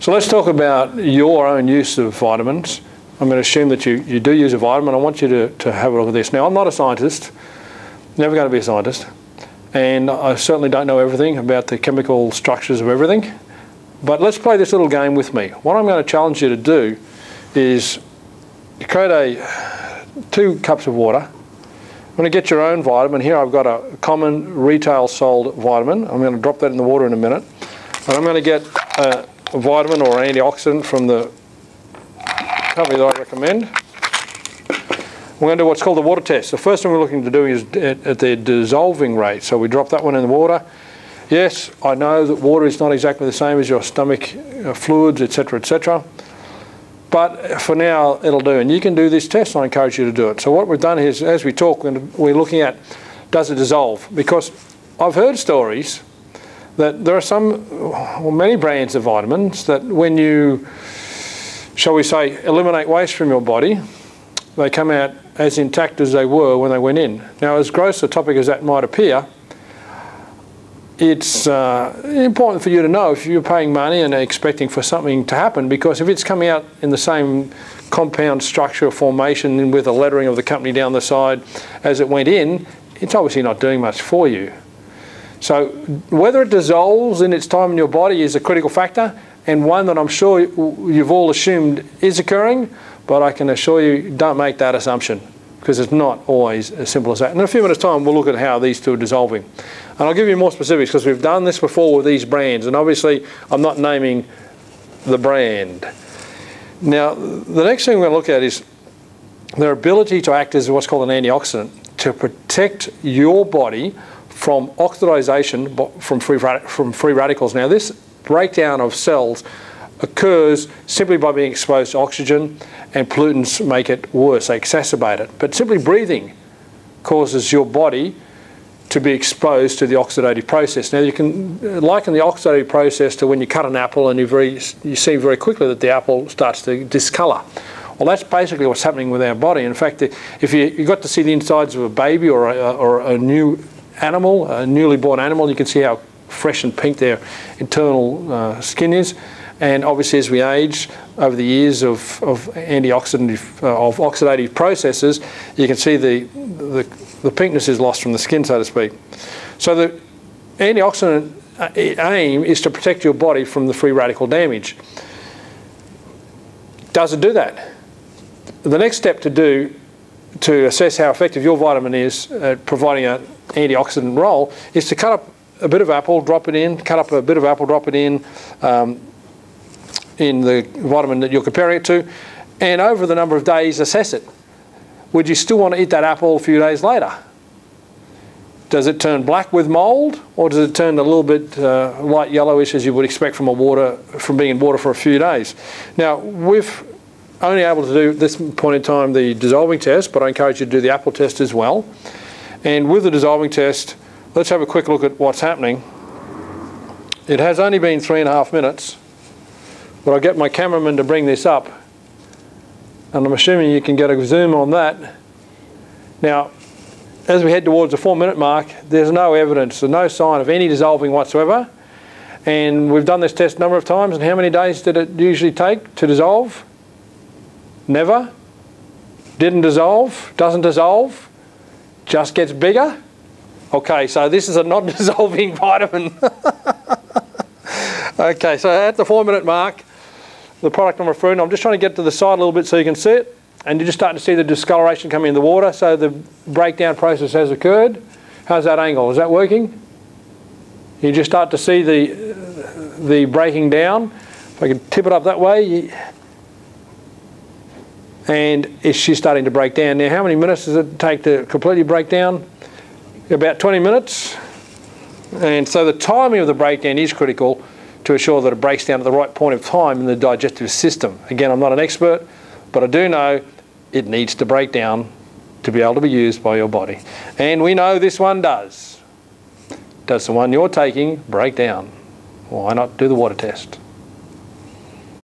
So let's talk about your own use of vitamins. I'm going to assume that you, you do use a vitamin. I want you to, to have a look at this. Now, I'm not a scientist, never going to be a scientist, and I certainly don't know everything about the chemical structures of everything. But let's play this little game with me. What I'm going to challenge you to do is create a two cups of water. I'm going to get your own vitamin. Here I've got a common retail sold vitamin. I'm going to drop that in the water in a minute. And I'm going to get a, vitamin or antioxidant from the company that I recommend. We're going to do what's called the water test. The first thing we're looking to do is at, at the dissolving rate. So we drop that one in the water. Yes, I know that water is not exactly the same as your stomach uh, fluids, etc., etc. But for now, it'll do. And you can do this test. I encourage you to do it. So what we've done is, as we talk, we're looking at does it dissolve? Because I've heard stories that there are some, well, many brands of vitamins that when you, shall we say, eliminate waste from your body, they come out as intact as they were when they went in. Now, as gross a topic as that might appear, it's uh, important for you to know if you're paying money and expecting for something to happen because if it's coming out in the same compound structure formation with a lettering of the company down the side as it went in, it's obviously not doing much for you. So whether it dissolves in its time in your body is a critical factor and one that I'm sure you've all assumed is occurring, but I can assure you don't make that assumption because it's not always as simple as that. In a few minutes time we'll look at how these two are dissolving. And I'll give you more specifics because we've done this before with these brands and obviously I'm not naming the brand. Now the next thing we're going to look at is their ability to act as what's called an antioxidant to protect your body from oxidization from free, from free radicals. Now this breakdown of cells occurs simply by being exposed to oxygen and pollutants make it worse, they exacerbate it. But simply breathing causes your body to be exposed to the oxidative process. Now you can liken the oxidative process to when you cut an apple and you, very, you see very quickly that the apple starts to discolour. Well, that's basically what's happening with our body. In fact, if you, you got to see the insides of a baby or a, or a new animal, a newly born animal, you can see how fresh and pink their internal uh, skin is. And obviously, as we age over the years of, of antioxidant uh, of oxidative processes, you can see the, the, the pinkness is lost from the skin, so to speak. So the antioxidant uh, aim is to protect your body from the free radical damage. Does it do that? The next step to do to assess how effective your vitamin is at providing an antioxidant role is to cut up a bit of apple, drop it in, cut up a bit of apple, drop it in, um, in the vitamin that you're comparing it to, and over the number of days assess it. Would you still want to eat that apple a few days later? Does it turn black with mold, or does it turn a little bit uh, light yellowish as you would expect from a water from being in water for a few days? Now we've only able to do at this point in time the dissolving test, but I encourage you to do the apple test as well. And with the dissolving test, let's have a quick look at what's happening. It has only been three and a half minutes, but I'll get my cameraman to bring this up. And I'm assuming you can get a zoom on that. Now, as we head towards the four minute mark, there's no evidence, there's no sign of any dissolving whatsoever. And we've done this test a number of times, and how many days did it usually take to dissolve? Never. Didn't dissolve, doesn't dissolve, just gets bigger. Okay, so this is a non-dissolving vitamin. okay, so at the four minute mark, the product I'm referring to, I'm just trying to get to the side a little bit so you can see it. And you're just starting to see the discoloration coming in the water. So the breakdown process has occurred. How's that angle? Is that working? You just start to see the, the breaking down. If I can tip it up that way. And just starting to break down. Now, how many minutes does it take to completely break down? About 20 minutes. And so the timing of the breakdown is critical to ensure that it breaks down at the right point of time in the digestive system. Again, I'm not an expert, but I do know it needs to break down to be able to be used by your body. And we know this one does. Does the one you're taking break down? Why not do the water test?